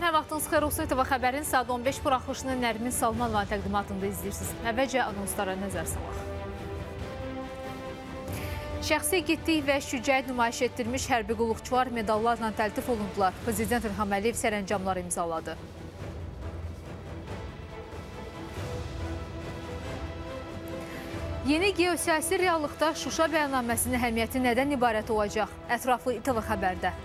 Salam, hər vaxtınız xeyir olsun. TV xəbərin saat 15 buraxılışını Nərmin Salmanova təqdimatında izləyirsiniz. Əvvəlcə anonslara nəzər salaq. Şəxsi gitlik və şücaət nümayiş etdirmiş hərbi qulluqçular medallarla təltif olundular. Prezident İlham Əliyev sərəncamlar imzaladı. Yeni geosiyasi reallıqda Şuşa bəyannaməsinin əhəmiyyəti nədən ibarət olacaq? Ətraflı İTV xəbərdə.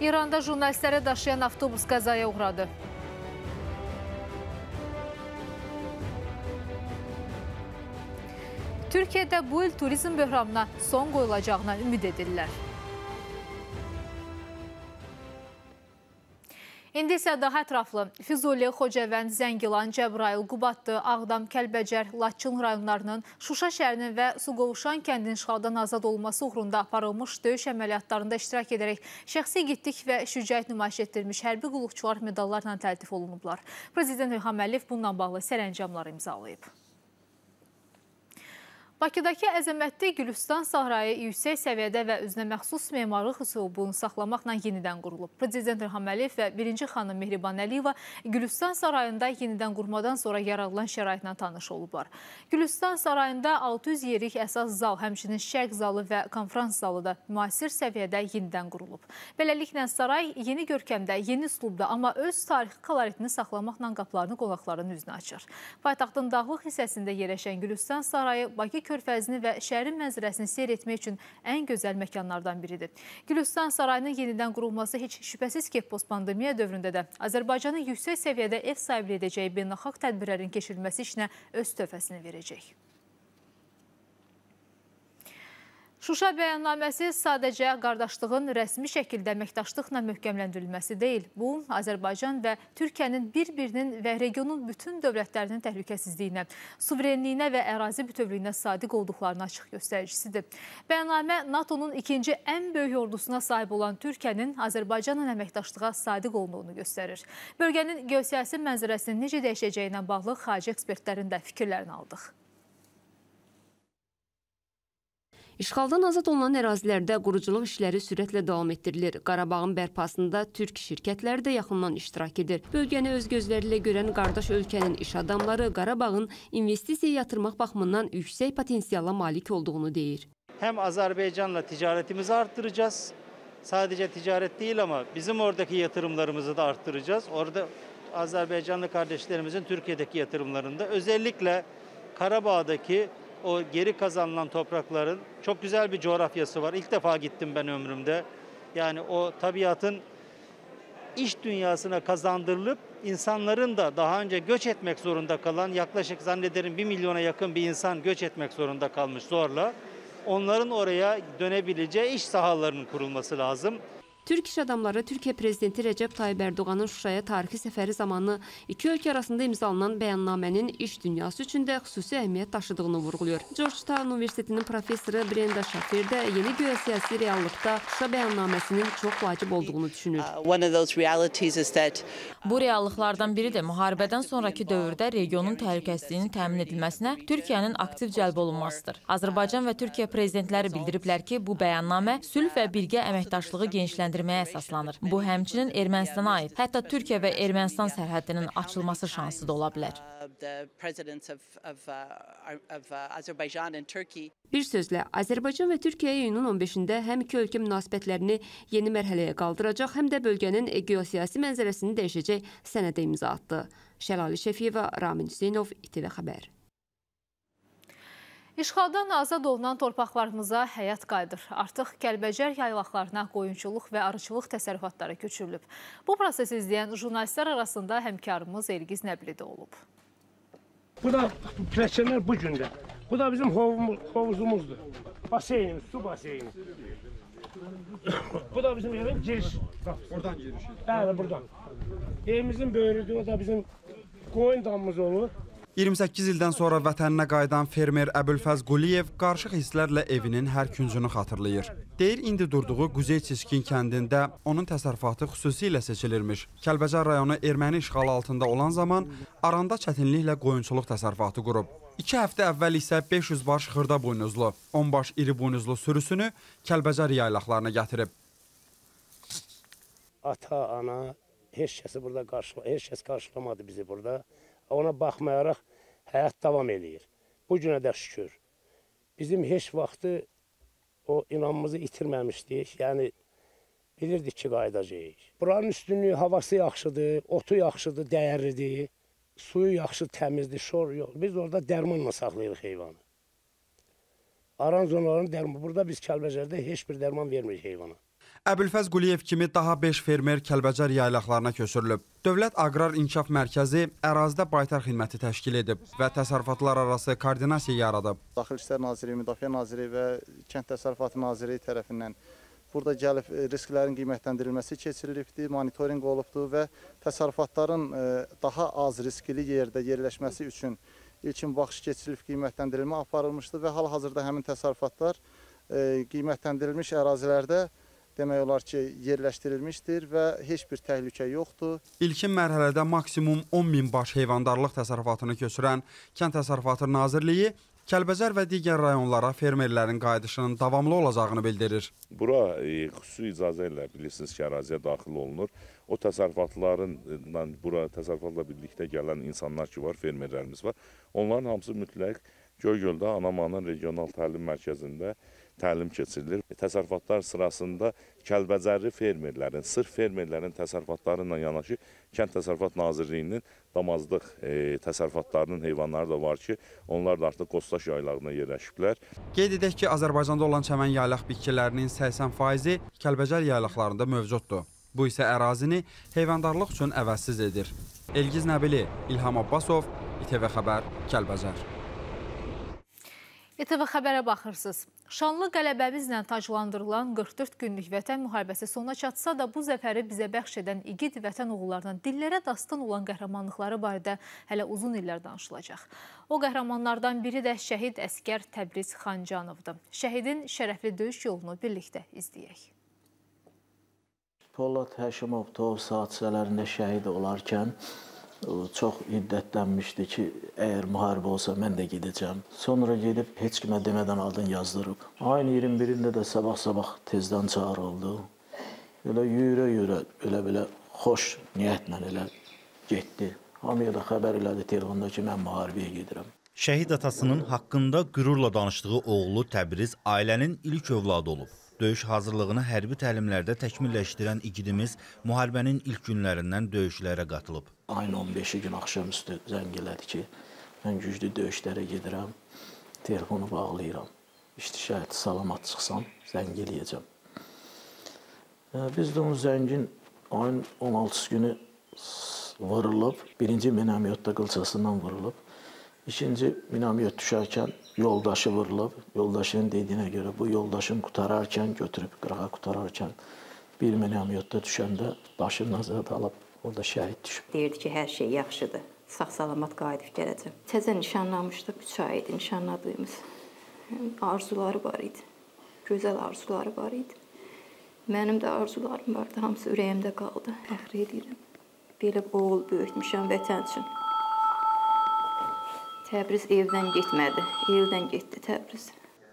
İranda jurnalistləri daşıyan avtobus qəzaya uğradı. Türkiyədə bu il turizm böhranına son qoyulacağına ümid edirlər. İndi isə daha ətraflı Füzuli, Xocəvənd, Zəngilan, Cəbrayıl, Qubadlı, Ağdam, Kəlbəcər, Laçın rayonlarının Şuşa şəhərinin və Suqovuşan kəndinin işğaldan azad olması uğrunda aparılmış döyüş əməliyyatlarında iştirak edərək şəxsi gitlik və şücaət nümayiş etdirmiş hərbi qulluqçular medallarla təltif olunublar. Prezident İlham Əliyev bununla bağlı sərəncamlar imzalayıb. Bakıdakı əzəmətli Gülüstan Sahrayı yüksək səviyyədə və özünə məxsus memarlıq üsulunu saxlamaqla yenidən qurulub. Prezident İlham Əliyev və birinci xanım Mehriban Əliyeva Gülüstan Sarayında yenidən qurmadan sonra yaradılan şəraitlə tanış olublar. Gülüstan Sarayında 600 yerlik əsas zal, həmçinin şərq zalı və konferans zalı da müasir səviyyədə yenidən qurulub. Beləliklə saray yeni görkəmdə, yeni üslubda, amma öz tarixi koloritini saxlamaqla qapılarını qonaqların üzünə açır. Paytaxtın dağlıq hissəsində yerləşən Gülüstan Sarayı Bakı körfəzini və şəhərin mənzərəsini seyr etmək üçün ən gözəl məkanlardan biridir. Gülüstan sarayının yenidən qurulması heç şübhəsiz ki, postpandemiya dövründə də Azərbaycanın yüksək səviyyədə ev sahibi edəcəyi beynəlxalq tədbirlərin keçirilməsi işinə öz töhfəsini verəcək. Şuşa bəyannaməsi sadəcə qardaşlığın rəsmi şəkildə əməkdaşlıqla möhkəmləndirilməsi deyil. Bu, Azərbaycan və Türkiyənin bir-birinin və regionun bütün dövlətlərinin təhlükəsizliyinə, suverenliyinə və ərazi bütövlüyünə sadiq olduqlarını açıq göstəricisidir. Bəyannamə NATO-nun ikinci ən böyük ordusuna sahib olan Türkiyənin Azərbaycanla əməkdaşlığa sadiq olduğunu göstərir. Bölgənin geosiyasi mənzərəsinin necə dəyişəcəyinə bağlı xarici ekspertlərin də fikirlərini aldıq. İşğaldan azad olunan ərazilərdə quruculuq işləri sürətlə davam etdirilir. Qarabağın bərpasında türk şirkətləri də yaxından iştirak edir. Bölgəni öz gözləri ilə görən qardaş ölkənin iş adamları Qarabağın investisiya yatırmaq baxımından yüksək potensiala malik olduğunu deyir. Hem Azerbaycan'la ticaretimizi arttıracağız. Sadece ticaret değil ama bizim oradaki yatırımlarımızı da arttıracağız. Orada Azerbaycanlı kardeşlerimizin Türkiye'deki yatırımlarında özellikle Karabağ'daki o geri kazanılan toprakların çok güzel bir coğrafyası var. İlk defa gittim ben ömrümde. Yani o tabiatın iş dünyasına kazandırılıp insanların da daha önce göç etmek zorunda kalan yaklaşık zannederim bir milyona yakın bir insan göç etmek zorunda kalmış zorla. Onların oraya dönebileceği iş sahalarının kurulması lazım. Türk iş adamları Türkiyə prezidenti Rəcəb Tayyib Ərdoğanın Şuşaya tarixi səfəri zamanı iki ölkə arasında imzalanan bəyannamənin iş dünyası üçün də xüsusi əhəmiyyət daşıdığını vurğulayır. Georgetown Universitetinin professoru Brenda Şafir də yeni geosiyasi reallıqda Şuşa bəyannaməsinin çox vacib olduğunu düşünür. Uh, Bu reallıqlardan biri də müharibədən sonrakı dövrdə regionun təhlükəsizliyinin təmin edilməsinə Türkiyənin aktiv cəlb olunmasıdır. Azərbaycan və Türkiyə prezidentləri bildiriblər ki, bu bəyannamə sülh və birgə əməkdaşlığı genişləndirir genişləndirməyə əsaslanır. Bu həmçinin Ermənistana aid, hətta Türkiyə və Ermənistan sərhədinin açılması şansı da ola bilər. Bir sözlə, Azərbaycan və Türkiyə iyunun 15-də həm iki ölkə münasibətlərini yeni mərhələyə qaldıracaq, həm də bölgənin geosiyasi mənzərəsini dəyişəcək sənədə imza atdı. Şəlali Şəfiyeva, Ramin Hüseynov, İTV Xəbər. İşğaldan azad olunan torpaqlarımıza həyat qayıdır. Artıq Kəlbəcər yaylaqlarına qoyunçuluq və arıçılıq təsərrüfatları köçürülüb. Bu prosesi izləyən jurnalistlər arasında həmkarımız Elgiz Nəbli də olub. Bu da pləçənlər bu gündə. Bu da bizim hovuzumuzdur. Baseynimiz, su baseyni. bu da bizim evin giriş. Oradan giriş. Bəli, buradan. Evimizin böyrüdür, o da bizim qoyun damımız olur. 28 ildən sonra vətəninə qayıdan fermer Əbülfəz Quliyev qarışıq hisslərlə evinin hər küncünü xatırlayır. Deyir, indi durduğu Quzey Çiskin kəndində onun təsərrüfatı xüsusilə seçilirmiş. Kəlbəcər rayonu erməni işğalı altında olan zaman aranda çətinliklə qoyunçuluq təsərrüfatı qurub. 2 həftə əvvəl isə 500 baş xırda buynuzlu, 10 baş iri buynuzlu sürüsünü Kəlbəcər yaylaqlarına gətirib. Ata, ana, heç kəsi burada qarşı, heç kəs qarşılamadı bizi burada. Ona baxmayaraq həyat davam eləyir. Bu günə də şükür. Bizim heç vaxtı o inamımızı itirməmişdik. Yəni bilirdik ki, qayıdacağıq. Buranın üstünlüyü, havası yaxşıdır, otu yaxşıdır, dəyərlidir, suyu yaxşı, təmizdir, şor yox. Biz orada dərmanla saxlayırıq heyvanı. Aran zonalarının dərmanı. Burada biz Kəlbəcərdə heç bir dərman vermirik heyvana. Əbülfəz Quliyev kimi daha 5 fermer Kəlbəcər yaylaqlarına köçürülüb. Dövlət Aqrar İnkişaf Mərkəzi ərazidə baytar xidməti təşkil edib və təsərrüfatlar arası koordinasiya yaradıb. Daxili İşlər Nazirliyi, Müdafiə Nazirliyi və Kənd Təsərrüfatı Nazirliyi tərəfindən burada gəlib e, risklərin qiymətləndirilməsi keçirilibdir, monitorinq olubdur və təsərrüfatların e, daha az riskli yerdə yerləşməsi üçün ilkin baxış keçirilib qiymətləndirilmə aparılmışdır və hal-hazırda həmin təsərrüfatlar e, qiymətləndirilmiş ərazilərdə demək olar ki, yerləşdirilmişdir və heç bir təhlükə yoxdur. İlkin mərhələdə maksimum 10 min baş heyvandarlıq təsərrüfatını köçürən Kənd Təsərrüfatı Nazirliyi Kəlbəcər və digər rayonlara fermerlərin qayıdışının davamlı olacağını bildirir. Bura e, xüsusi icazə ilə bilirsiniz ki, əraziyə daxil olunur. O təsərrüfatlarla bura təsərrüfatla birlikdə gələn insanlar ki var, fermerlərimiz var. Onların hamısı mütləq Göygöldə Anamanın regional təlim mərkəzində təlim keçirilir. Təsərrüfatlar sırasında Kəlbəcərli fermerlərin, sırf fermerlərin təsərrüfatları ilə yanaşı Kənd Təsərrüfat Nazirliyinin damazlıq e, təsərrüfatlarının heyvanları da var ki, onlar da artıq Qostaş yaylağına yerləşiblər. Qeyd edək ki, Azərbaycanda olan çəmən yaylaq bitkilərinin 80%-i Kəlbəcər yaylaqlarında mövcuddur. Bu isə ərazini heyvandarlıq üçün əvəzsiz edir. Elgiz Nəbili, İlham Abbasov, İTV Xəbər, Kəlbəcər. İTV xəbərə baxırsınız. Şanlı qələbəmizlə taclandırılan 44 günlük vətən müharibəsi sona çatsa da bu zəfəri bizə bəxş edən igid vətən oğullarından dillərə dastan olan qəhrəmanlıqları barədə hələ uzun illər danışılacaq. O qəhrəmanlardan biri də şəhid əskər Təbriz Xancanovdur. Şəhidin şərəfli döyüş yolunu birlikdə izləyək. Polad Həşimov Tov hadisələrində şəhid olarkən çox hiddətlənmişdi ki, əgər müharibə olsa mən də gedəcəm. Sonra gedib heç kimə demədən adını yazdırıb. Ayın 21-də də sabah-sabah tezdən çağırıldı. Elə yürə-yürə, elə-belə xoş niyyətlə elə getdi. Hamıya da xəbər elədi telefonda ki, mən müharibəyə gedirəm. Şəhid atasının haqqında qürurla danışdığı oğlu Təbriz ailənin ilk övladı olub. Döyüş hazırlığını hərbi təlimlərdə təkmilləşdirən igidimiz müharibənin ilk günlərindən döyüşlərə qatılıb. Ayın 15-i gün axşamüstü zəng elədi ki, mən güclü döyüşlərə gedirəm, telefonu bağlayıram. İşte şəhid salamat çıxsam, zəng eləyəcəm. Biz də onun zəngin ayın 16 günü vurulub, birinci minamyotda qılçasından vurulub. İkinci minamyot düşərkən yoldaşı vurulub. Yoldaşının dediyinə görə bu yoldaşım qutararkən götürüb qırağa qutararkən bir minamyotda düşəndə başını azad alıb orada şəhid düşüb. Deyirdi ki, hər şey yaxşıdır. Sağ-salamat qayıdıb gələcəm. Təzə nişanlanmışdıq, 3 ay idi nişanladığımız. Arzuları var idi. Gözəl arzuları var idi. Mənim də arzularım vardı, hamısı ürəyimdə qaldı. Fəxr edirəm. Belə oğul böyütmüşəm vətən üçün. Təbriz evdən getmədi, eldən getdi Təbriz.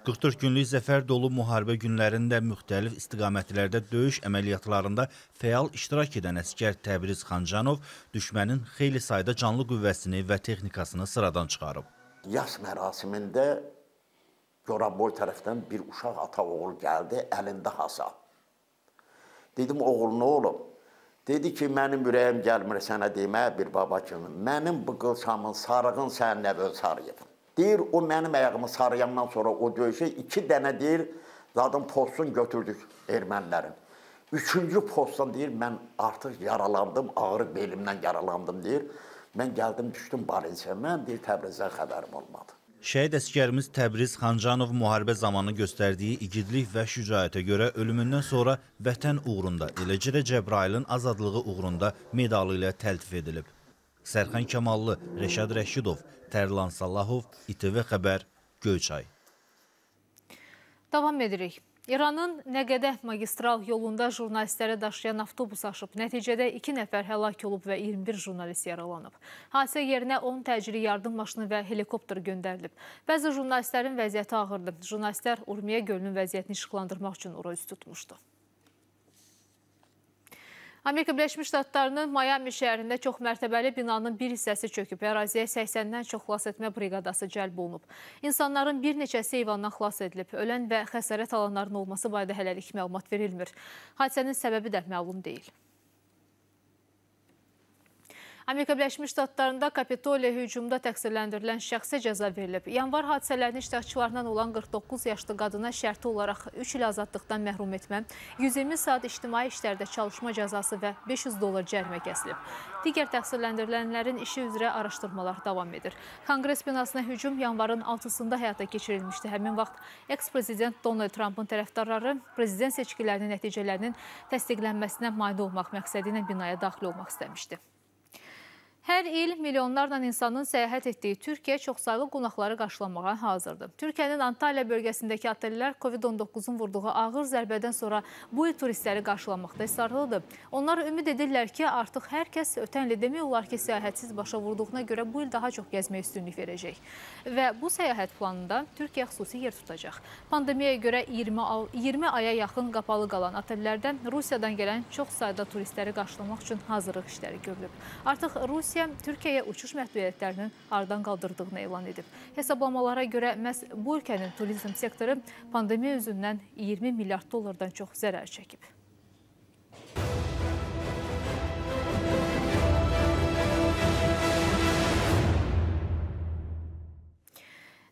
44 günlük zəfər dolu müharibə günlərində müxtəlif istiqamətlərdə döyüş əməliyyatlarında fəal iştirak edən əskər Təbriz Xancanov düşmənin xeyli sayda canlı qüvvəsini və texnikasını sıradan çıxarıb. Yas mərasimində Goraboy tərəfdən bir uşaq ata oğul gəldi, əlində hasa. Dedim, oğul nə olub? Dedi ki, mənim ürəyim gəlmir sənə demə bir baba kimi. Mənim bu qılçamın sarığın sən nə böl sarıyıb. Deyir, o mənim ayağımı sarıyandan sonra o döyüşə iki dənə deyir, zadın postun götürdük ermənilərin. Üçüncü postdan deyir, mən artıq yaralandım, ağır belimdən yaralandım deyir. Mən gəldim, düşdüm Balensiya. Mən deyir, Təbrizdən xəbərim olmadı. Şəhid əskərimiz Təbriz Xancanov müharibə zamanı göstərdiyi igidlik və şücaətə görə ölümündən sonra vətən uğrunda, eləcə də Cəbrailin azadlığı uğrunda medalı ilə təltif edilib. Sərxan Kamallı, Rəşad Rəşidov, Tərlan Sallahov, İTV Xəbər, Göyçay. Davam edirik. İranın Nəqədə magistral yolunda jurnalistləri daşıyan avtobus aşıb. Nəticədə 2 nəfər həlak olub və 21 jurnalist yaralanıb. Hadisə yerinə 10 təcili yardım maşını və helikopter göndərilib. Bəzi jurnalistlərin vəziyyəti ağırdır. Jurnalistlər Urmiyə gölünün vəziyyətini işıqlandırmaq üçün ora üst tutmuşdu. Amerika Birləşmiş Ştatlarının Miami şəhərində çox mərtəbəli binanın bir hissəsi çöküb. Əraziyə 80-dən çox xilas etmə briqadası cəlb olunub. İnsanların bir neçəsi eyvandan xilas edilib. Ölən və xəsarət alanların olması barədə hələlik məlumat verilmir. Hadisənin səbəbi də məlum deyil. Amerika Birləşmiş Ştatlarında Kapitoliya hücumda təqsirləndirilən şəxsə cəza verilib. Yanvar hadisələrinin iştirakçılarından olan 49 yaşlı qadına şərti olaraq 3 il azadlıqdan məhrum etmə, 120 saat ictimai işlərdə çalışma cəzası və 500 dollar cərimə kəsilib. Digər təqsirləndirilənlərin işi üzrə araşdırmalar davam edir. Konqres binasına hücum yanvarın 6-sında həyata keçirilmişdi. Həmin vaxt eks-prezident Donald Trumpın tərəfdarları prezident seçkilərinin nəticələrinin təsdiqlənməsinə mane olmaq məqsədi ilə binaya daxil olmaq istəmişdi. Hər il milyonlarla insanın səyahət etdiyi Türkiyə çoxsaylı qonaqları qarşılamağa hazırdır. Türkiyənin Antalya bölgəsindəki otellər COVID-19-un vurduğu ağır zərbədən sonra bu il turistləri qarşılamaqda istarlıdır. Onlar ümid edirlər ki, artıq hər kəs ötən il demək olar ki, səyahətsiz başa vurduğuna görə bu il daha çox gəzməyə üstünlük verəcək. Və bu səyahət planında Türkiyə xüsusi yer tutacaq. Pandemiyaya görə 20, 20 aya yaxın qapalı qalan otellərdə Rusiyadan gələn çox sayda turistləri qarşılamaq üçün hazırlıq işləri görülüb. Artıq Rusiya Rusiya Türkiyəyə uçuş məhdudiyyətlərinin aradan qaldırdığını elan edib. Hesablamalara görə məhz bu ölkənin turizm sektoru pandemiya üzündən 20 milyard dollardan çox zərər çəkib.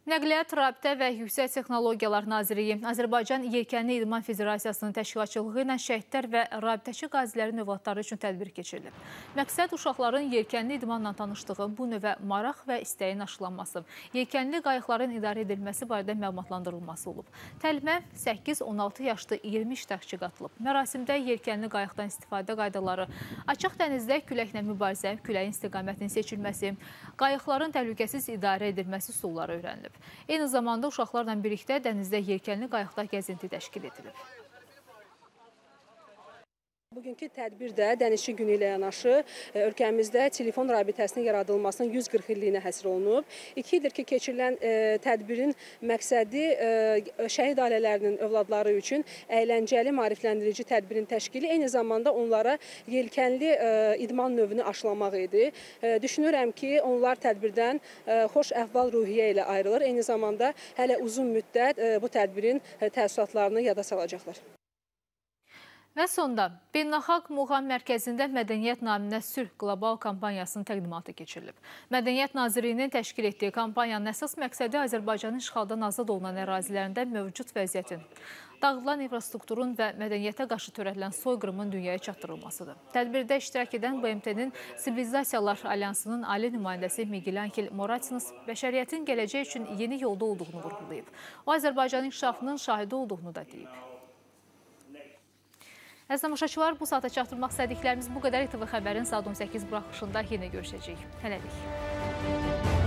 Nəqliyyat, Rabitə və Yüksək Texnologiyalar Nazirliyi Azərbaycan Yelkənli İdman Federasiyasının təşkilatçılığı ilə şəhidlər və rabitəçi qazilərin övladları üçün tədbir keçirilib. Məqsəd uşaqların yelkənli idmanla tanışdığı bu növə maraq və istəyin aşılanması, yelkənli qayıqların idarə edilməsi barədə məlumatlandırılması olub. Təlimə 8-16 yaşlı 20 iştirakçı qatılıb. Mərasimdə yelkənli qayıqdan istifadə qaydaları, açıq dənizdə küləklə mübarizə, küləyin istiqamətinin seçilməsi, qayıqların təhlükəsiz idarə edilməsi üsulları öyrənilib. Eyni zamanda uşaqlarla birlikdə dənizdə yelkənli qayıqda gəzinti təşkil edilib. Bugünkü tədbirdə Dənizçi günü ilə yanaşı e, ölkəmizdə telefon rabitəsinin yaradılmasının 140 illiyinə həsr olunub. İki ildir ki, keçirilən e, tədbirin məqsədi e, şəhid ailələrinin övladları üçün əyləncəli, marifləndirici tədbirin təşkili, eyni zamanda onlara yelkənli idman növünü aşılamaq idi. Düşünürəm ki, onlar tədbirdən xoş əhval ruhiyyə ilə ayrılır. Eyni zamanda hələ uzun müddət bu tədbirin təəssüratlarını yada salacaqlar. Və sonda Beynəlxalq Muğam Mərkəzində Mədəniyyət naminə Sülh Qlobal kampaniyasının təqdimatı keçirilib. Mədəniyyət Nazirliyinin təşkil etdiyi kampaniyanın əsas məqsədi Azərbaycanın işğaldan azad olunan ərazilərində mövcud vəziyyətin, dağıdılan infrastrukturun və mədəniyyətə qarşı törədilən soyqırımın dünyaya çatdırılmasıdır. Tədbirdə iştirak edən BMT-nin Sivilizasiyalar Alyansının ali nümayəndəsi Miguel Angel Moratinos bəşəriyyətin gələcək üçün yeni yolda olduğunu vurğulayıb. O, Azərbaycanın inkişafının şahidi olduğunu da deyib. Əziz tamaşaçılar, bu saata çatdırmaq istədiklərimiz bu qədər. İTV Xəbərin saat 18 buraxışında yenə görüşəcəyik. Hələlik.